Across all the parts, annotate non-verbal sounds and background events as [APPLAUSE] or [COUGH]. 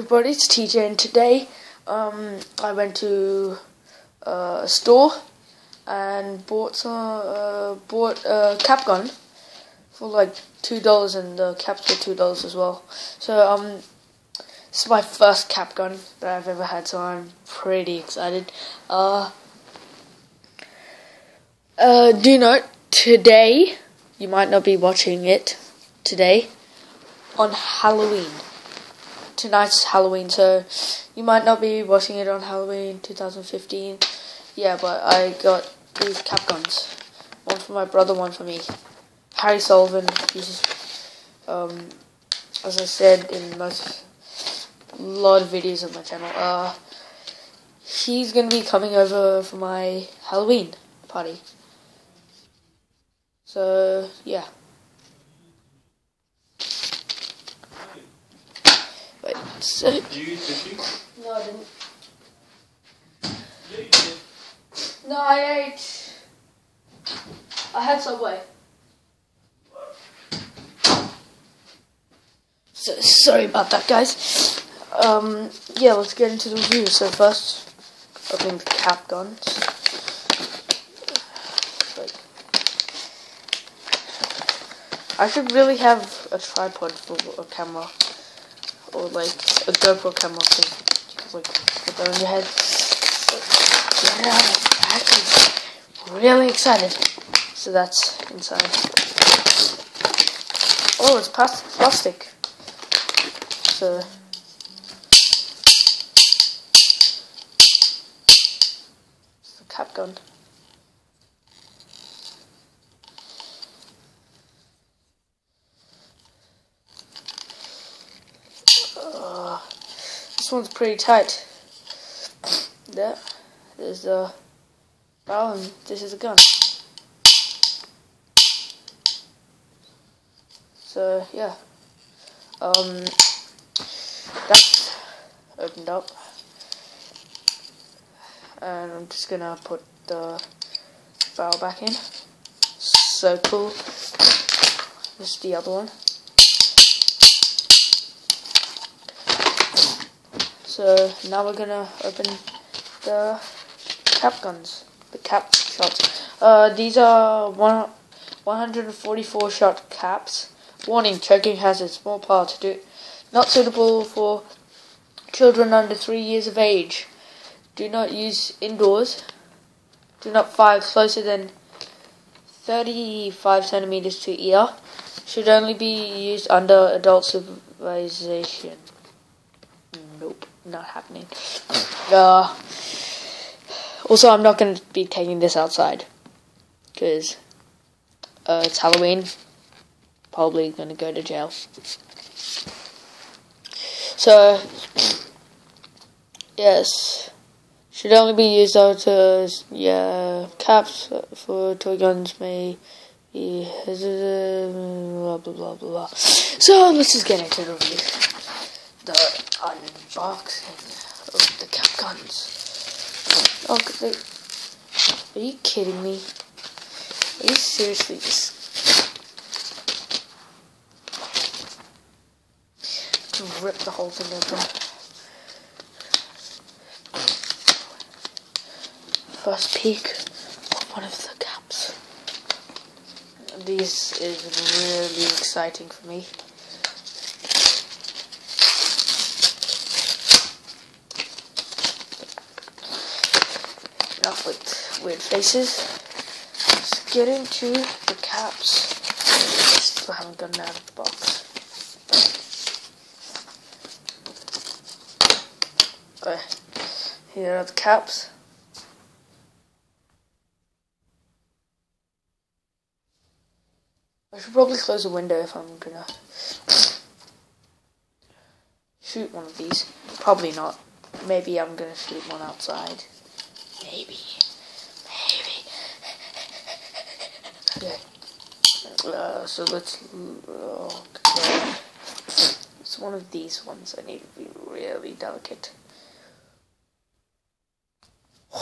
everybody, it's TJ, and today um, I went to uh, a store and bought some uh, bought a cap gun for like two dollars, and the caps were two dollars as well. So um, this is my first cap gun that I've ever had, so I'm pretty excited. Uh, uh, do note today you might not be watching it today on Halloween tonight's Halloween, so you might not be watching it on Halloween 2015. Yeah, but I got these cap guns. One for my brother, one for me. Harry Sullivan, he's, um, as I said in most, lot of videos on my channel, uh, he's gonna be coming over for my Halloween party. So, yeah. Did you eat fifty? no, I didn't. You. No, I ate. I had Subway. So, sorry about that, guys. Um, yeah, let's get into the review. So first, opening the cap guns. Like, I should really have a tripod for a camera, or like a GoPro camera, can like put that on your head. Yeah, actually, really excited. So that's inside. Oh, it's plastic. So. Cap gun. Uh, [SIGHS] this one's pretty tight. There. There's the barrel and this is a gun. So yeah. Um that's opened up. And I'm just gonna put the barrel back in. So cool. This is the other one. So now we're gonna open the cap guns, the cap shots. Uh, these are one 144 shot caps. Warning: choking has a small part to do. Not suitable for children under three years of age. Do not use indoors. Do not fire closer than 35 centimeters to ear. Should only be used under adult supervision. Nope, not happening. Uh, also, I'm not going to be taking this outside because uh, it's Halloween. Probably going to go to jail. So, yes, should only be used out as yeah caps for toy guns may be blah blah blah blah. So let's just get into the review. The unboxing of the cap guns. Oh, they, are you kidding me? Are you seriously just rip the whole thing open? First peek of one of the caps. This is really exciting for me. Enough with weird faces. Let's get into the caps. Still haven't gotten out of the box. Okay, here are the caps. I should probably close the window if I'm gonna shoot one of these. Probably not. Maybe I'm gonna shoot one outside. Maybe. Maybe. okay. Uh, so let's. God. It's one of these ones. I need to be really delicate. [SIGHS]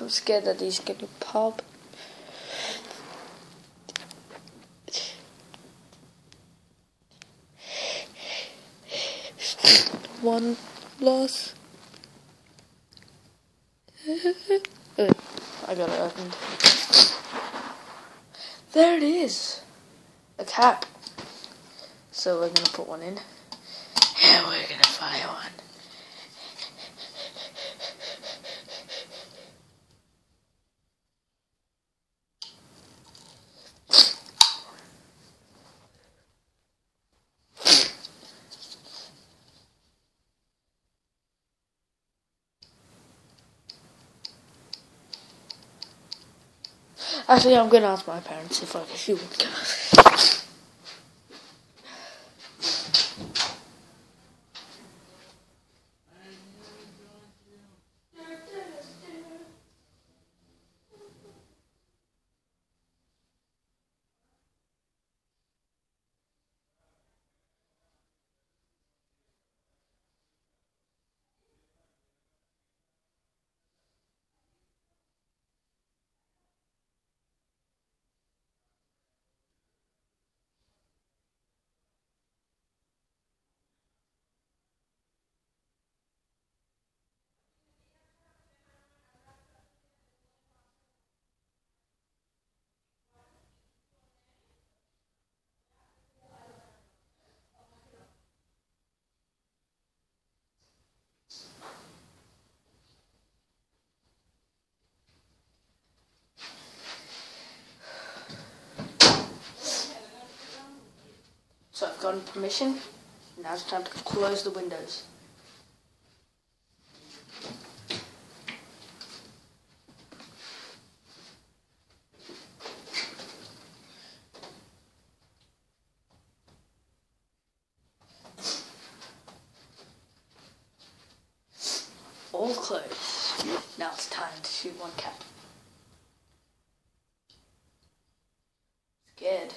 I'm scared that he's gonna pop. One loss. [LAUGHS] I got it opened. There it is. A cap. So we're gonna put one in. And we're gonna fire one. Actually, I'm gonna ask my parents if I you would gotten permission. Now it's time to close the windows. All closed. Now it's time to shoot one cap. Scared.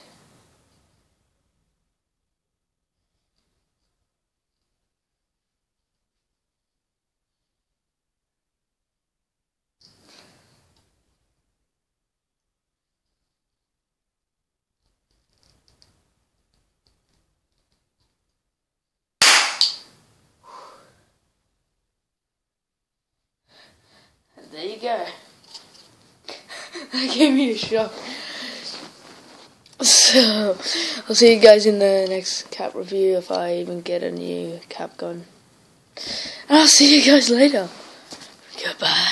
And there you go. [LAUGHS] that gave me a shock. So, I'll see you guys in the next cap review if I even get a new cap gun. And I'll see you guys later. Goodbye.